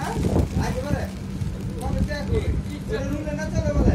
ना आगे बरं मग त्या